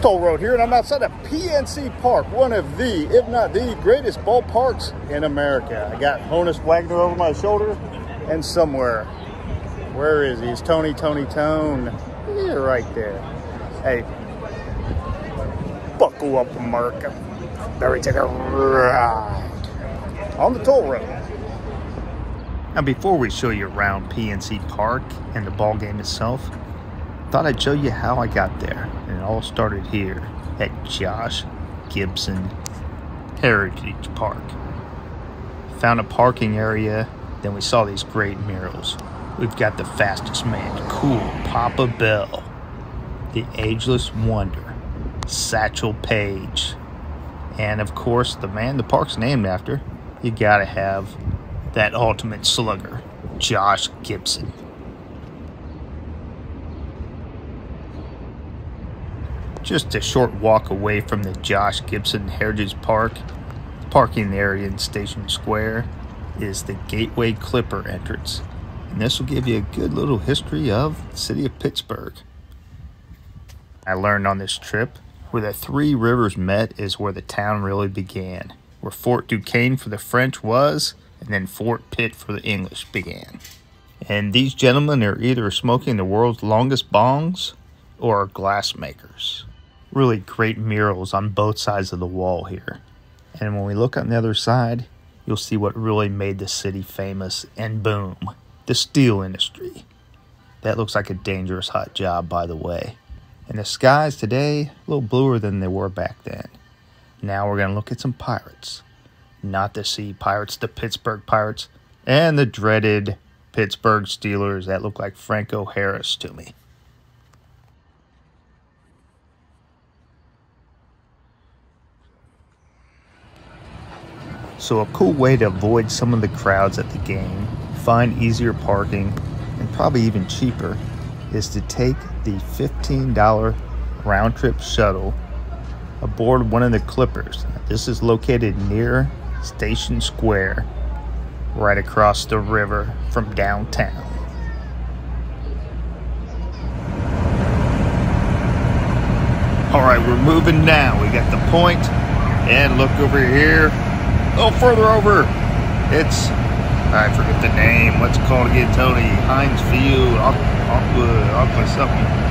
Tolle Road here, and I'm outside of PNC Park, one of the, if not the greatest ballparks in America. I got Honus Wagner over my shoulder, and somewhere, where is he? It's Tony, Tony, Tone. Yeah, right there. Hey, buckle up, America. We take a ride on the toll road. Now, before we show you around PNC Park and the ball game itself, thought I'd show you how I got there. And it all started here at Josh Gibson Heritage Park. Found a parking area, then we saw these great murals. We've got the fastest man, cool Papa Bell, the ageless wonder, Satchel Paige, and of course the man the park's named after. You gotta have that ultimate slugger, Josh Gibson. Just a short walk away from the Josh Gibson Heritage Park, parking area in Station Square, is the Gateway Clipper entrance. And this will give you a good little history of the city of Pittsburgh. I learned on this trip where the three rivers met is where the town really began, where Fort Duquesne for the French was, and then Fort Pitt for the English began. And these gentlemen are either smoking the world's longest bongs or glass makers. Really great murals on both sides of the wall here. And when we look on the other side, you'll see what really made the city famous and boom the steel industry. That looks like a dangerous hot job, by the way. And the skies today, a little bluer than they were back then. Now we're going to look at some pirates not the Sea Pirates, the Pittsburgh Pirates, and the dreaded Pittsburgh Steelers that look like Franco Harris to me. So, a cool way to avoid some of the crowds at the game, find easier parking, and probably even cheaper, is to take the $15 round trip shuttle aboard one of the Clippers. This is located near Station Square, right across the river from downtown. All right, we're moving now. We got the point, and look over here. A little further over, it's I forget the name. What's it called again, Tony? Heinz Field, Aqua, Aqua something.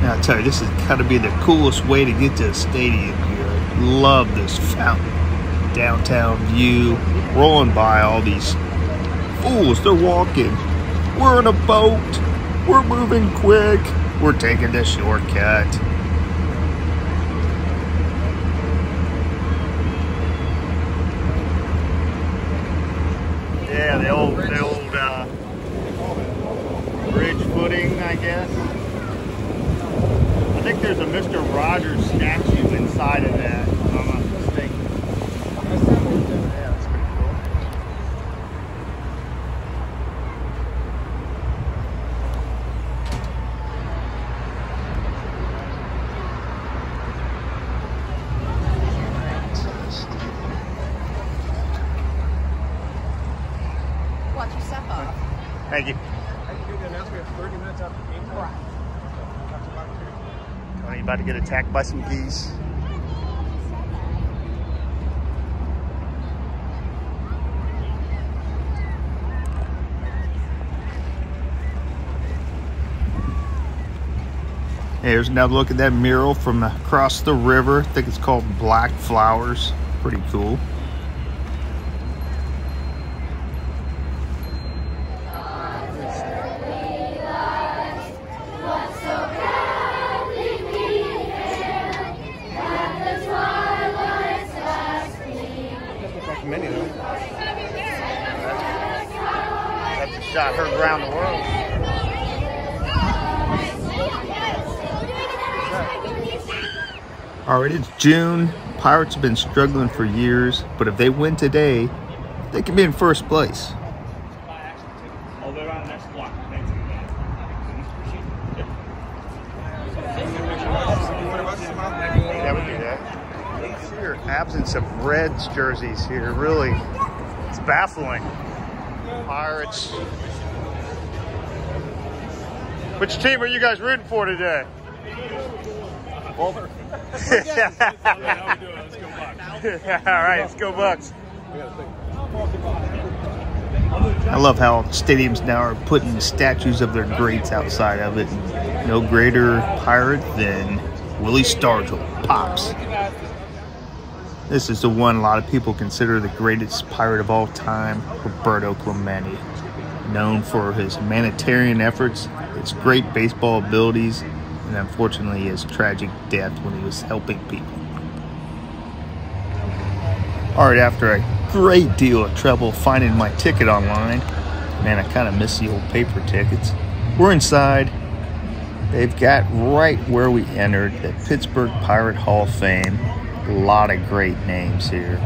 Now, I tell you, this has got to be the coolest way to get to a stadium here. I love this fountain. Downtown view, rolling by all these fools. They're walking. We're in a boat. We're moving quick. We're taking the shortcut. Yeah, the old, the old uh, bridge footing, I guess think there's a Mr. Rogers statue inside of that, if I'm not mistaken. Yeah, that's pretty cool. Watch your step off. Thank you. I can do the announcement. We have 30 minutes after game time. Tony about to get attacked by some geese. Here's another look at that mural from across the river. I think it's called Black Flowers. Pretty cool. Shot heard around the world. All right, it's June. Pirates have been struggling for years, but if they win today, they can be in first place. Yeah, we do that. Sheer absence of Reds jerseys here, really, it's baffling. Pirates Which team are you guys rooting for today? Boulder. All right, let's go Bucks. I love how stadiums now are putting statues of their greats outside of it. No greater pirate than Willie Stargell, Pops. This is the one a lot of people consider the greatest pirate of all time, Roberto Clemente. Known for his humanitarian efforts, his great baseball abilities, and unfortunately his tragic death when he was helping people. All right, after a great deal of trouble finding my ticket online, man, I kind of miss the old paper tickets. We're inside. They've got right where we entered the Pittsburgh Pirate Hall of Fame. A lot of great names here.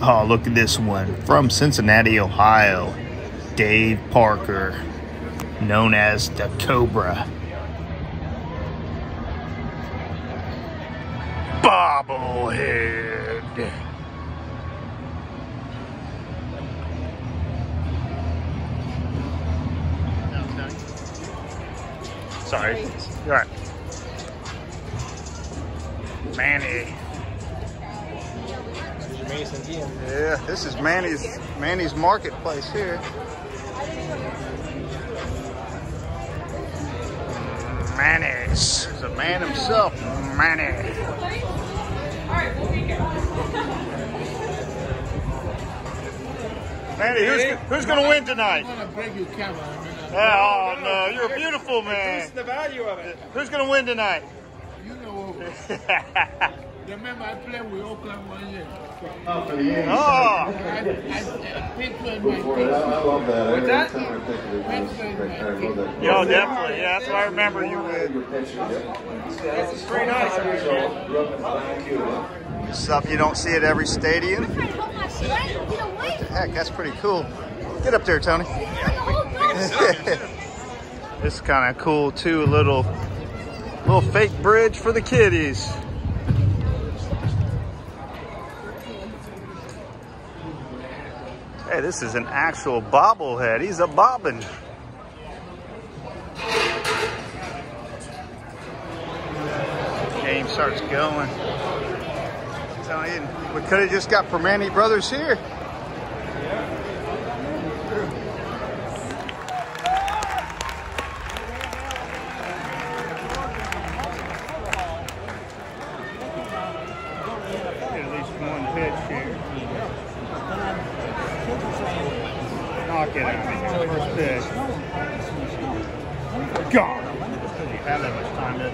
Oh, look at this one from Cincinnati, Ohio. Dave Parker, known as the Cobra. Bobblehead. Sorry. All right. Manny. Sanguillen. Yeah, this is Manny's Manny's marketplace here. Manny's. He's a man himself, Manny. Manny, who's, who's going to win tonight? I'm gonna break your camera. Yeah, oh no, you're a beautiful man. What's the value of it? Who's going to win tonight? You know, remember I played with Oakland one year. oh, I, I, I Pittsburgh my team. love that. What's that? yo, definitely. Yeah, that's what I remember you with. This is pretty nice. Stuff you don't see at every stadium. I'm trying to help my friend get away. Heck, that's pretty cool. Get up there, Tony. this is kind of cool too. A little, little fake bridge for the kiddies. Hey, this is an actual bobblehead. He's a bobbin. Game starts going. Telling you, we could have just got Primanti Brothers here. At least one pitch here. Knock it out. First pitch. Because you have that much time, you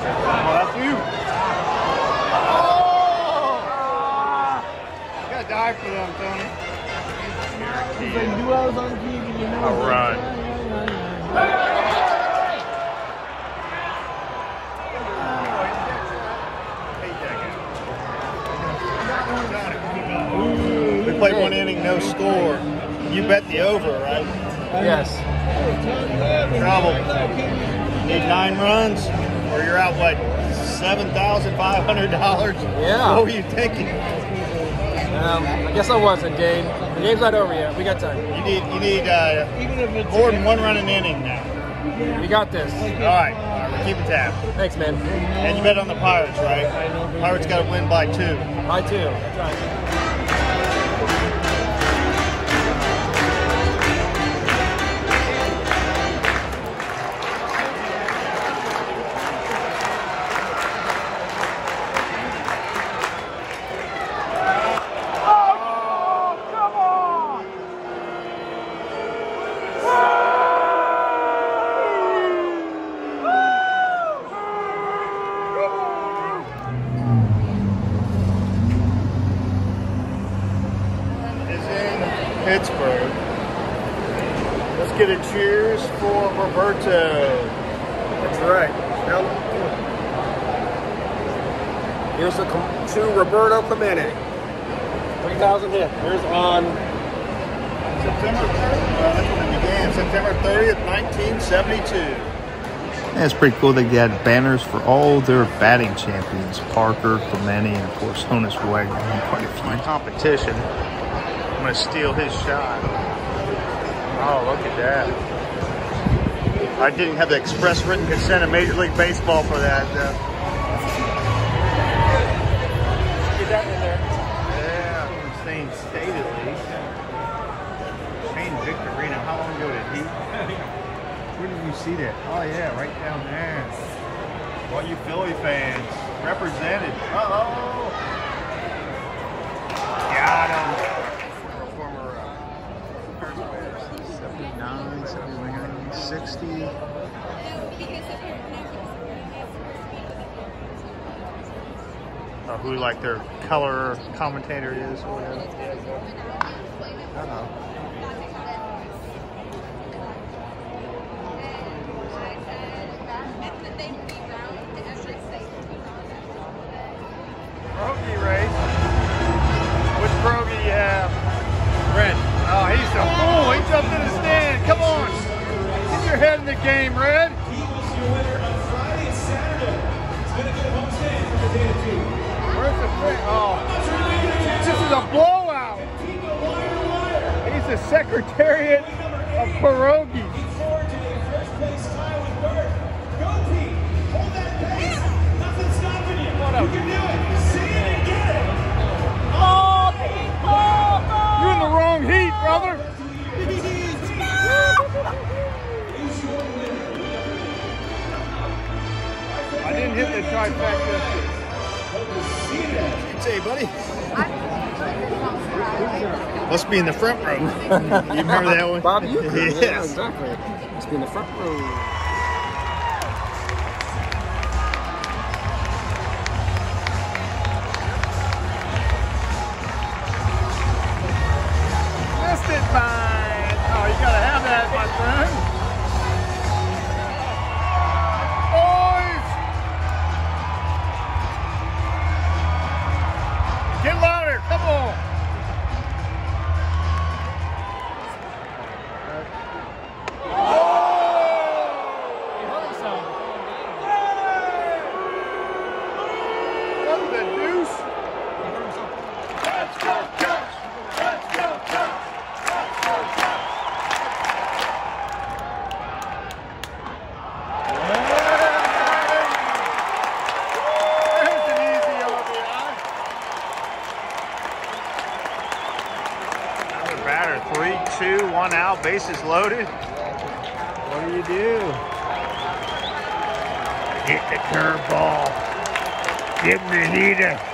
that's you. Oh! You gotta die for them, Tony. A run. We played one inning, no score. You bet the over, right? Yes. Trouble. Need nine runs, or you're out what? Seven thousand five hundred dollars. Yeah. What were you thinking? Um, I guess I wasn't, Dane. The game's not over yet. We got time. You need you need uh, more than one run an inning now. We got this. All right keep we're tab. Thanks, man. And you bet on the Pirates, right? Pirates got to win by two. I two. I tried. Roberto Clemente. 3,000 hit. Here's on September 30th, uh, that's when it began, September 30th, 1972. That's pretty cool. They got banners for all their batting champions Parker, Clemente, and of course Honus Wagner. and Quite a few. My competition. I'm going to steal his shot. Oh, look at that. I didn't have the express written consent of Major League Baseball for that. Uh, see that? Oh yeah, right down there. All you Philly fans represented. Uh oh. Got him. Former, former uh, first players. 79, 79, 60. Uh, who like their color commentator is or whatever. Uh-oh. Where's the thing? Oh. This is a blowout. He's the Secretariat of Pierogies. You're in the wrong heat, brother. I didn't hit the trifecta. Say, buddy. Must be in the front row. you remember that one? Bob Uecker. Yeah, Yes. exactly. Must be in the front row. Missed it by. Oh, you gotta have that, my friend. One out, bases loaded. What do you do? Hit the curveball. Give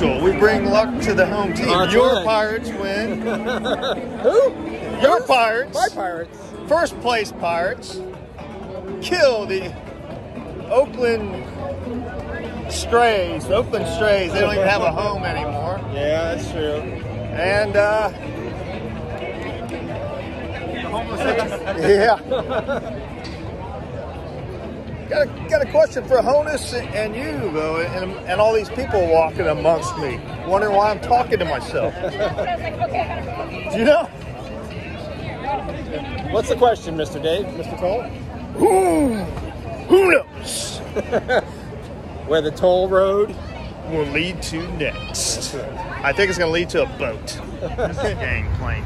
usual, we bring luck to the home team. That's Your right. Pirates win. Who? Your Pirates, My Pirates. first place Pirates, kill the Oakland Strays. The Oakland Strays. They don't even have a home anymore. Yeah, that's true. And uh, yeah. Got a, got a question for Honus and you, though, and, and all these people walking amongst me, wondering why I'm talking to myself. Do you know? What's the question, Mr. Dave? Mr. Toll? Who, who knows? Where the toll road? Will lead to next. I think it's going to lead to a boat. Dang plane.